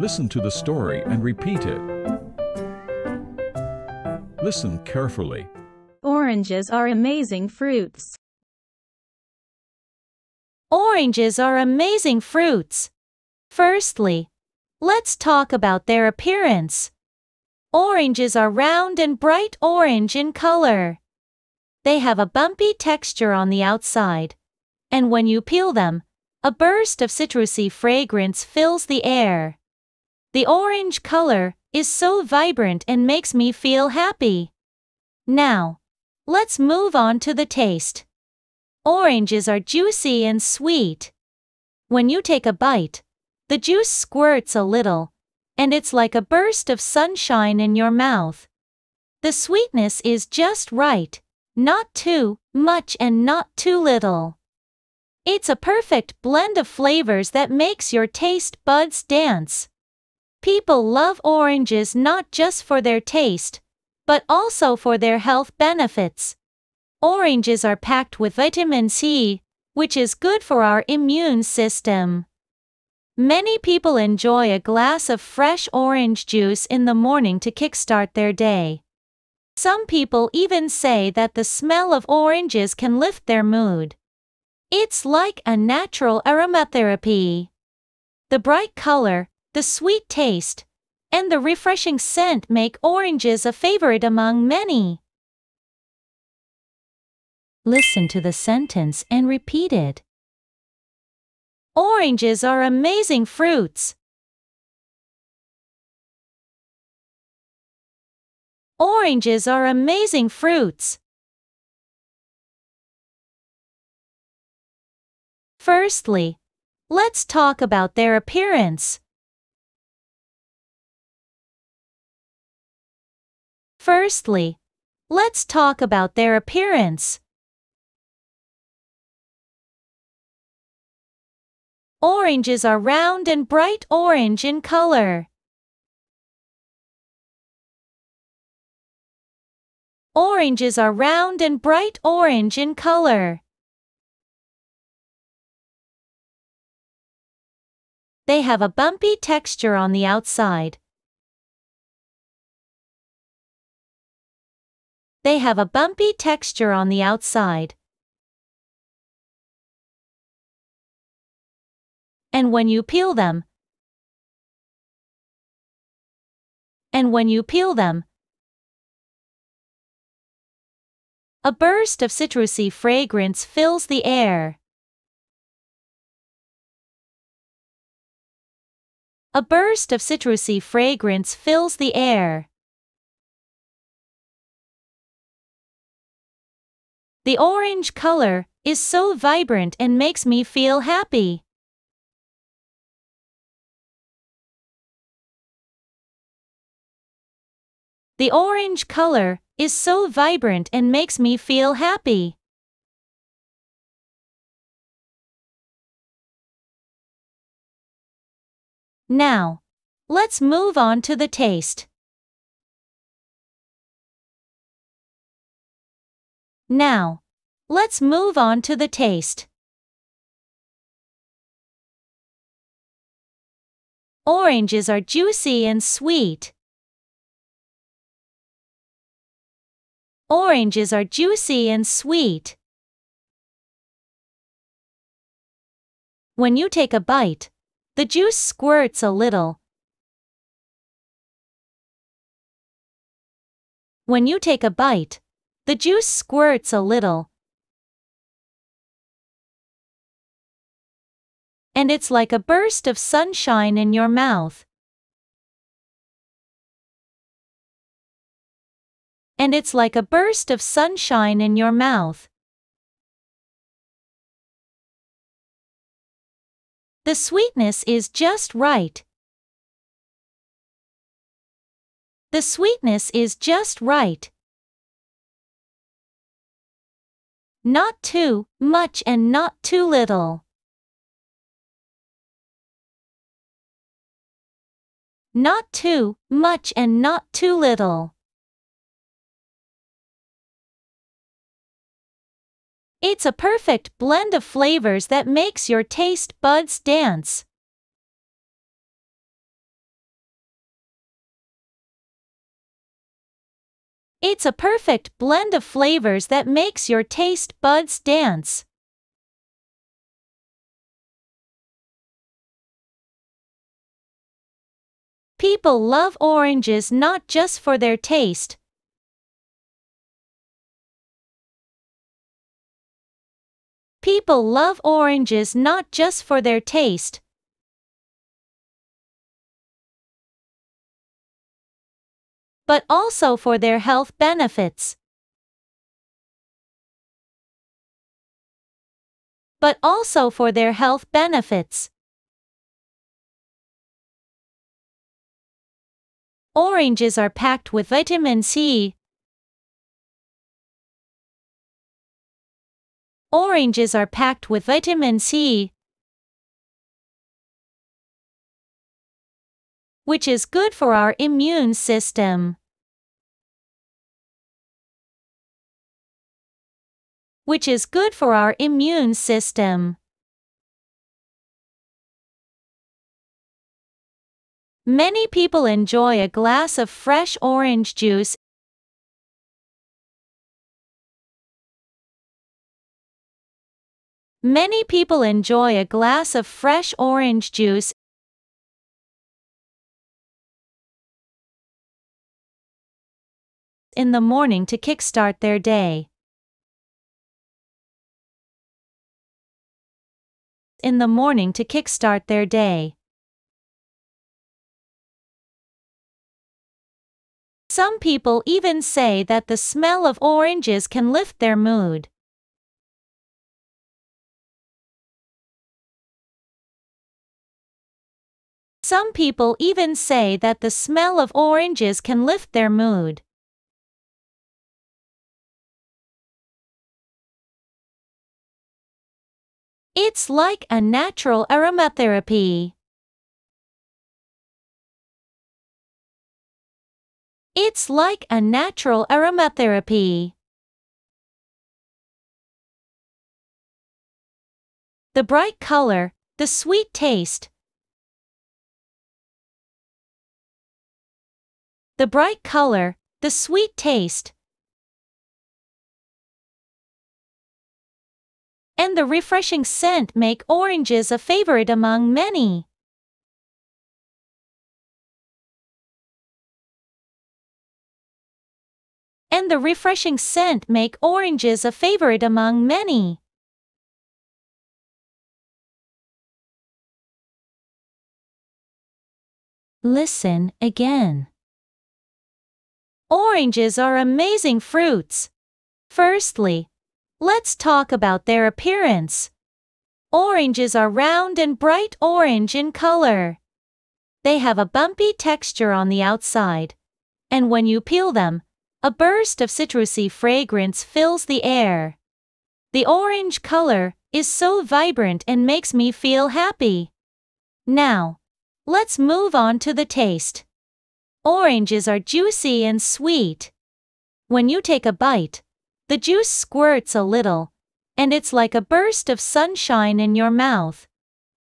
Listen to the story and repeat it. Listen carefully. Oranges are amazing fruits. Oranges are amazing fruits. Firstly, let's talk about their appearance. Oranges are round and bright orange in color. They have a bumpy texture on the outside, and when you peel them, a burst of citrusy fragrance fills the air. The orange color is so vibrant and makes me feel happy. Now, let's move on to the taste. Oranges are juicy and sweet. When you take a bite, the juice squirts a little, and it's like a burst of sunshine in your mouth. The sweetness is just right, not too much and not too little. It's a perfect blend of flavors that makes your taste buds dance. People love oranges not just for their taste, but also for their health benefits. Oranges are packed with vitamin C, which is good for our immune system. Many people enjoy a glass of fresh orange juice in the morning to kickstart their day. Some people even say that the smell of oranges can lift their mood. It's like a natural aromatherapy. The bright color, the sweet taste, and the refreshing scent make oranges a favorite among many. Listen to the sentence and repeat it. Oranges are amazing fruits. Oranges are amazing fruits. Firstly, let's talk about their appearance. Firstly, let's talk about their appearance. Oranges are round and bright orange in color. Oranges are round and bright orange in color. They have a bumpy texture on the outside. They have a bumpy texture on the outside. And when you peel them, and when you peel them, a burst of citrusy fragrance fills the air. A burst of citrusy fragrance fills the air. The orange color is so vibrant and makes me feel happy. The orange color is so vibrant and makes me feel happy. Now, let's move on to the taste. Now, let's move on to the taste. Oranges are juicy and sweet. Oranges are juicy and sweet. When you take a bite, the juice squirts a little. When you take a bite, the juice squirts a little. And it's like a burst of sunshine in your mouth. and it's like a burst of sunshine in your mouth. The sweetness is just right. The sweetness is just right. Not too much and not too little. Not too much and not too little. It's a perfect blend of flavors that makes your taste buds dance. It's a perfect blend of flavors that makes your taste buds dance. People love oranges not just for their taste. People love oranges not just for their taste. But also for their health benefits. But also for their health benefits. Oranges are packed with vitamin C. Oranges are packed with vitamin C, which is good for our immune system. Which is good for our immune system. Many people enjoy a glass of fresh orange juice. Many people enjoy a glass of fresh orange juice in the morning to kickstart their day. In the morning to kickstart their day. Some people even say that the smell of oranges can lift their mood. Some people even say that the smell of oranges can lift their mood. It's like a natural aromatherapy. It's like a natural aromatherapy. The bright color, the sweet taste. The bright color, the sweet taste. And the refreshing scent make oranges a favorite among many. and the refreshing scent make oranges a favorite among many. Listen again. Oranges are amazing fruits. Firstly, let's talk about their appearance. Oranges are round and bright orange in color. They have a bumpy texture on the outside, and when you peel them, a burst of citrusy fragrance fills the air. The orange color is so vibrant and makes me feel happy. Now, let's move on to the taste. Oranges are juicy and sweet. When you take a bite, the juice squirts a little, and it's like a burst of sunshine in your mouth.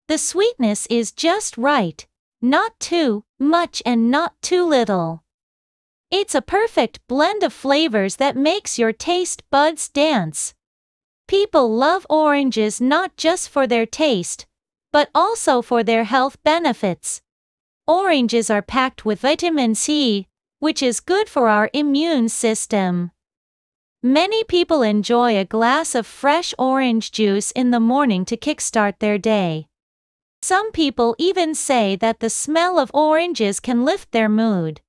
The sweetness is just right, not too much and not too little. It's a perfect blend of flavors that makes your taste buds dance. People love oranges not just for their taste, but also for their health benefits. Oranges are packed with vitamin C, which is good for our immune system. Many people enjoy a glass of fresh orange juice in the morning to kickstart their day. Some people even say that the smell of oranges can lift their mood.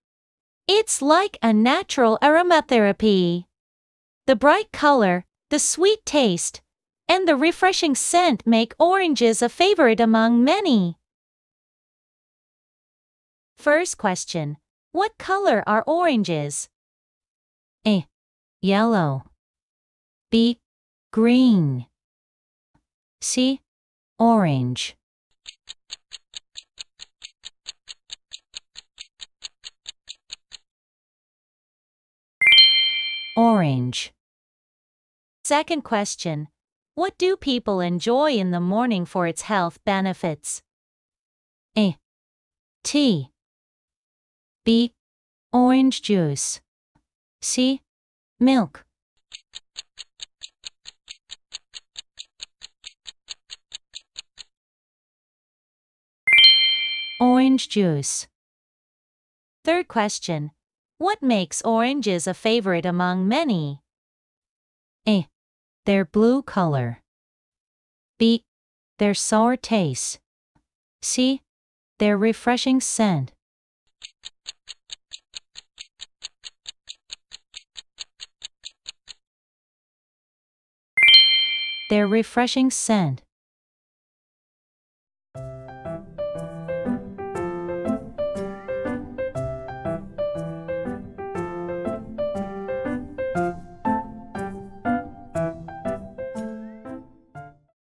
It's like a natural aromatherapy. The bright color, the sweet taste, and the refreshing scent make oranges a favorite among many. First question What color are oranges? A. Yellow. B. Green. C. Orange. Orange. Second question. What do people enjoy in the morning for its health benefits? A. Tea. B. Orange juice. C. Milk. Orange juice. Third question. What makes oranges a favorite among many? A. Their blue color. B. Their sour taste. C. Their refreshing scent. Their refreshing scent.